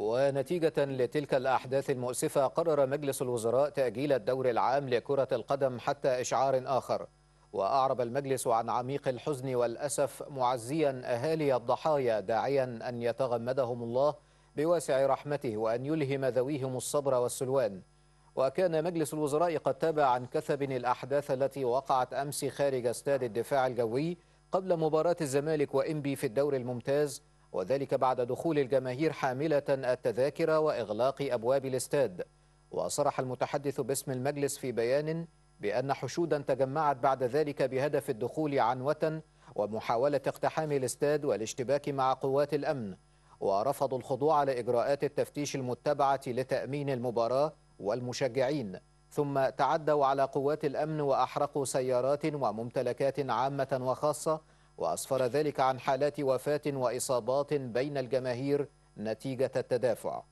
ونتيجة لتلك الأحداث المؤسفة قرر مجلس الوزراء تأجيل الدور العام لكرة القدم حتى إشعار آخر. وأعرب المجلس عن عميق الحزن والأسف معزيا أهالي الضحايا داعيا أن يتغمدهم الله بواسع رحمته وأن يلهم ذويهم الصبر والسلوان. وكان مجلس الوزراء قد تابع عن كثب الأحداث التي وقعت أمس خارج استاد الدفاع الجوي قبل مباراة الزمالك وإنبي في الدور الممتاز وذلك بعد دخول الجماهير حاملة التذاكر وإغلاق أبواب الاستاد. وصرح المتحدث باسم المجلس في بيان بأن حشودا تجمعت بعد ذلك بهدف الدخول عنوة ومحاولة اقتحام الاستاد والاشتباك مع قوات الأمن. ورفضوا الخضوع لإجراءات التفتيش المتبعة لتأمين المباراة والمشجعين. ثم تعدوا على قوات الأمن وأحرقوا سيارات وممتلكات عامة وخاصة وأسفر ذلك عن حالات وفاة وإصابات بين الجماهير نتيجة التدافع.